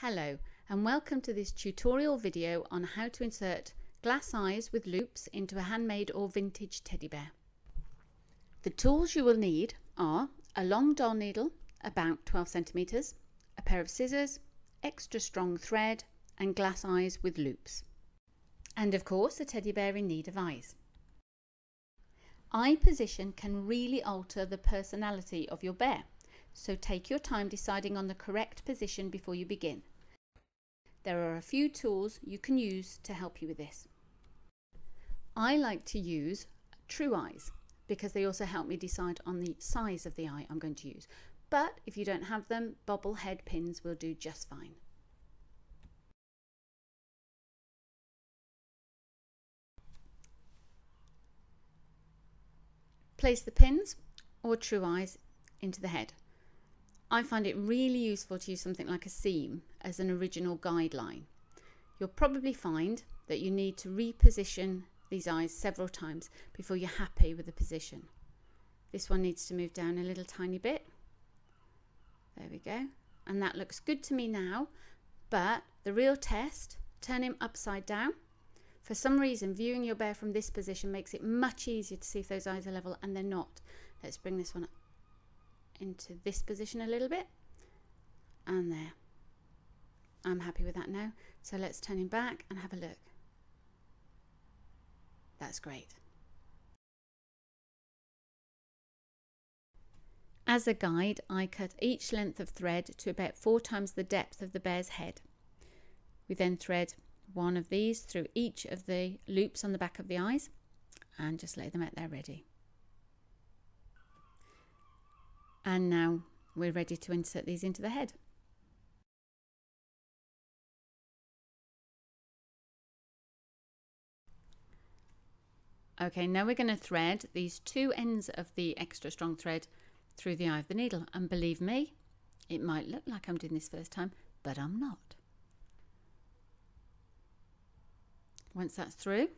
Hello and welcome to this tutorial video on how to insert glass eyes with loops into a handmade or vintage teddy bear. The tools you will need are a long doll needle about 12 centimeters, a pair of scissors, extra strong thread and glass eyes with loops. And of course a teddy bear in need of eyes. Eye position can really alter the personality of your bear so take your time deciding on the correct position before you begin. There are a few tools you can use to help you with this. I like to use true eyes because they also help me decide on the size of the eye I'm going to use. But if you don't have them, bobble head pins will do just fine. Place the pins or true eyes into the head. I find it really useful to use something like a seam as an original guideline. You'll probably find that you need to reposition these eyes several times before you're happy with the position. This one needs to move down a little tiny bit. There we go. And that looks good to me now, but the real test, turn him upside down. For some reason, viewing your bear from this position makes it much easier to see if those eyes are level and they're not. Let's bring this one into this position a little bit and there. I'm happy with that now. So let's turn him back and have a look. That's great. As a guide, I cut each length of thread to about four times the depth of the bear's head. We then thread one of these through each of the loops on the back of the eyes and just lay them out there ready. And now we're ready to insert these into the head. Okay, now we're going to thread these two ends of the extra strong thread through the eye of the needle. And believe me, it might look like I'm doing this first time, but I'm not. Once that's through,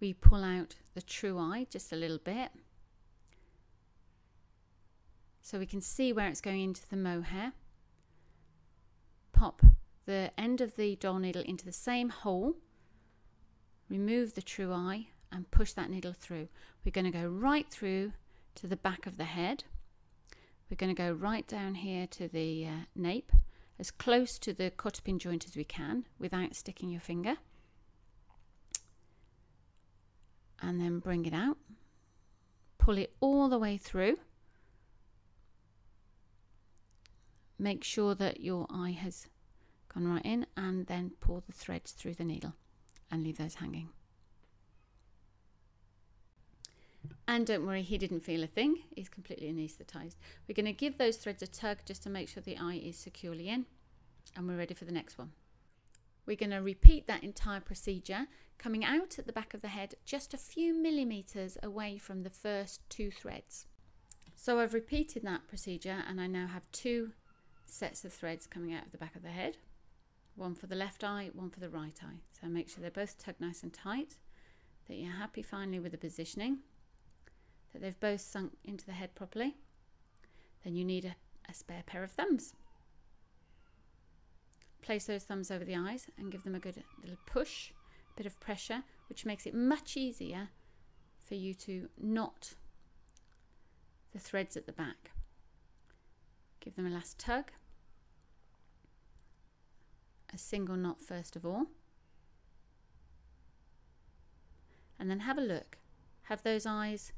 we pull out the true eye just a little bit so we can see where it's going into the mohair. Pop the end of the doll needle into the same hole, remove the true eye and push that needle through. We're going to go right through to the back of the head. We're going to go right down here to the uh, nape, as close to the cotter pin joint as we can without sticking your finger. And then bring it out. Pull it all the way through. Make sure that your eye has gone right in and then pull the threads through the needle and leave those hanging. And don't worry, he didn't feel a thing. He's completely anaesthetized. We're going to give those threads a tug just to make sure the eye is securely in. And we're ready for the next one. We're going to repeat that entire procedure, coming out at the back of the head just a few millimeters away from the first two threads. So I've repeated that procedure and I now have two sets of threads coming out of the back of the head. One for the left eye, one for the right eye. So make sure they're both tucked nice and tight, that you're happy finally with the positioning, that they've both sunk into the head properly. Then you need a, a spare pair of thumbs. Place those thumbs over the eyes and give them a good little push, a bit of pressure, which makes it much easier for you to knot the threads at the back. Give them a last tug. A single knot first of all. And then have a look. Have those eyes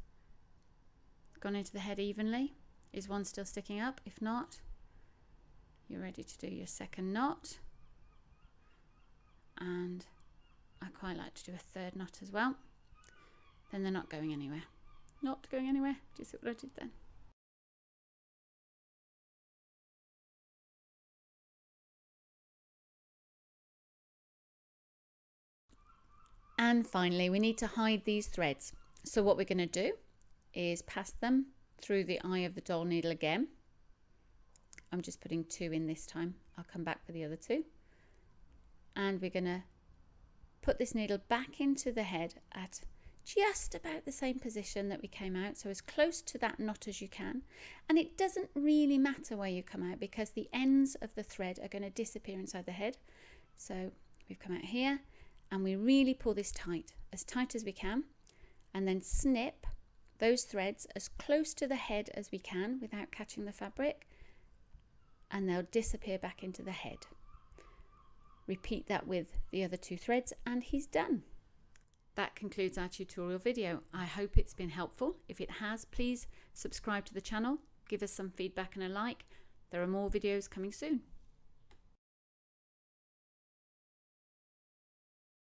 gone into the head evenly? Is one still sticking up? If not, you're ready to do your second knot. And I quite like to do a third knot as well. Then they're not going anywhere. Not going anywhere. Do you see what I did then? And finally, we need to hide these threads. So what we're going to do is pass them through the eye of the doll needle again. I'm just putting two in this time. I'll come back for the other two. And we're going to put this needle back into the head at just about the same position that we came out, so as close to that knot as you can. And it doesn't really matter where you come out because the ends of the thread are going to disappear inside the head. So we've come out here and we really pull this tight, as tight as we can, and then snip those threads as close to the head as we can without catching the fabric and they'll disappear back into the head. Repeat that with the other two threads and he's done. That concludes our tutorial video. I hope it's been helpful. If it has, please subscribe to the channel, give us some feedback and a like. There are more videos coming soon.